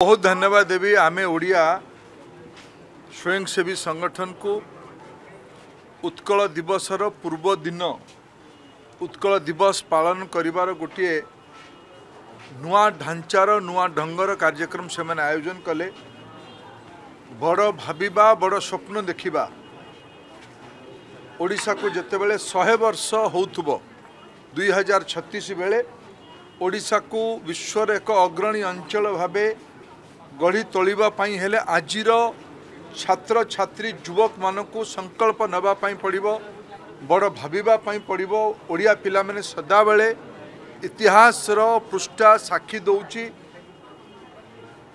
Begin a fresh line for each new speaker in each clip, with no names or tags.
ବହୁତ ଧନ୍ୟବାଦ ଦେବି। ଆମେ ଓଡ଼ିଆ ସ୍ୱୟଂସେବୀ ସଂଗଠନକୁ ଉତ୍କଳ ଦିବସର ପୂର୍ବ ଦିନ ଉତ୍କଳ ଦିବସ ପାଳନ କରିବାର ଗୋଟିଏ ନୂଆ ଢାଞ୍ଚାର ନୂଆ ଢଙ୍ଗର କାର୍ଯ୍ୟକ୍ରମ ସେମାନେ ଆୟୋଜନ କଲେ। ବଡ଼ ଭାବିବା ବଡ଼ ସ୍ୱପ୍ନ ଦେଖିବା ଓଡ଼ିଶାକୁ ଯେତେବେଳେ ଶହେ ବର୍ଷ ହେଉଥିବ ଦୁଇ ହଜାର ଛତିଶ ବେଳେ ଓଡ଼ିଶାକୁ ବିଶ୍ୱର ଏକ ଅଗ୍ରଣୀ ଅଞ୍ଚଳ ଭାବେ ଗଢ଼ି ତୋଳିବା ପାଇଁ ହେଲେ ଆଜିର ଛାତ୍ରଛାତ୍ରୀ ଯୁବକମାନଙ୍କୁ ସଂକଳ୍ପ ନେବା ପାଇଁ ପଡ଼ିବ ବଡ଼ ଭାବିବା ପାଇଁ ପଡ଼ିବ। ଓଡ଼ିଆ ପିଲାମାନେ ସଦାବେଳେ ଇତିହାସର ପୃଷ୍ଠା ସାକ୍ଷୀ ଦେଉଛି।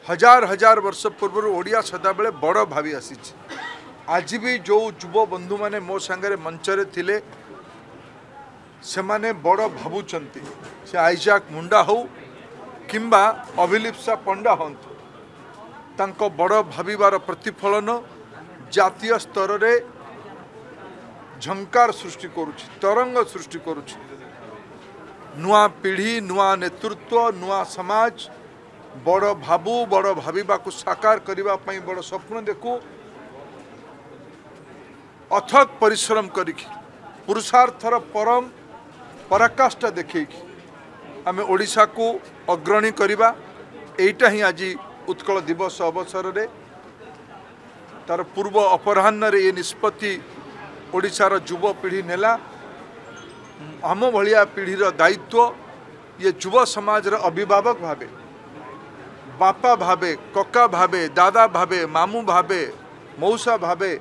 ହଜାର ହଜାର ବର୍ଷ ପୂର୍ବରୁ ଓଡ଼ିଆ ସଦାବେଳେ ବଡ଼ ଭାବି ଆସିଛି। ଆଜି ବି ଯେଉଁ ଯୁବ ବନ୍ଧୁମାନେ ମୋ ସାଙ୍ଗରେ ମଞ୍ଚରେ ଥିଲେ ସେମାନେ ବଡ଼ ଭାବୁଛନ୍ତି। ସେ ଆଇଜାକ୍ ମୁଣ୍ଡା ହେଉ କିମ୍ବା ଅଭିଲିପ୍ସା ପଣ୍ଡା ହୁଅନ୍ତୁ। ତାଙ୍କ ବଡ଼ ଭାବିବାର ପ୍ରତିଫଳନ ଜାତୀୟ ସ୍ତରରେ ଝଙ୍କାର ସୃଷ୍ଟି କରୁଛି ତରଙ୍ଗ ସୃଷ୍ଟି କରୁଛି। ନୂଆ ପିଢ଼ି ନୂଆ ନେତୃତ୍ୱ ନୂଆ ସମାଜ ବଡ଼ ଭାବୁ ବଡ଼ ଭାବିବାକୁ ସାକାର କରିବା ପାଇଁ ବଡ଼ ସ୍ୱପ୍ନ ଦେଖୁ ଅଥକ ପରିଶ୍ରମ କରିକି ପୁରୁଷାର୍ଥର ପରମ ପରାକାଷ୍ଠା ଦେଖେଇକି ଆମେ ଓଡ଼ିଶାକୁ ଅଗ୍ରଣୀ କରିବା ଏଇଟା ହିଁ ଆଜି ଉତ୍କଳ ଦିବସ ଅବସରରେ ତାର ପୂର୍ବ ଅପରାହ୍ନରେ ଏ ନିଷ୍ପତ୍ତି ଓଡ଼ିଶାର ଯୁବପିଢ଼ି ନେଲା ଆମ ଭଳିଆ ପିଢ଼ିର ଦାୟିତ୍ୱ ଇଏ ଯୁବ ସମାଜର ଅଭିଭାବକ ଭାବେ ବାପା ଭାବେ କକା ଭାବେ ଦାଦା ଭାବେ ମାମୁଁ ଭାବେ ମଉସା ଭାବେ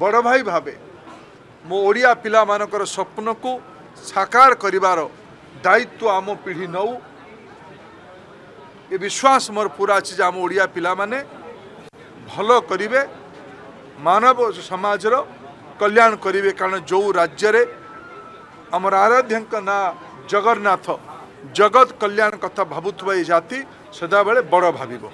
ବଡ଼ ଭାଇ ଭାବେ ମୋ ଓଡ଼ିଆ ପିଲାମାନଙ୍କର ସ୍ୱପ୍ନକୁ ସାକାର କରିବାର ଦାୟିତ୍ୱ ଆମ ପିଢ଼ି ନେଉ ଏ ବିଶ୍ୱାସ ମୋର ପୁରା ଅଛି ଯେ ଆମ ଓଡ଼ିଆ ପିଲାମାନେ ଭଲ କରିବେ ମାନବ ସମାଜର କଲ୍ୟାଣ କରିବେ। କାରଣ ଯେଉଁ ରାଜ୍ୟରେ ଆମର ଆରାଧ୍ୟଙ୍କ ନାଁ ଜଗନ୍ନାଥ ଜଗତ କଲ୍ୟାଣ କଥା ଭାବୁଥିବା ଏ ଜାତି ସଦାବେଳେ ବଡ଼ ଭାବିବ।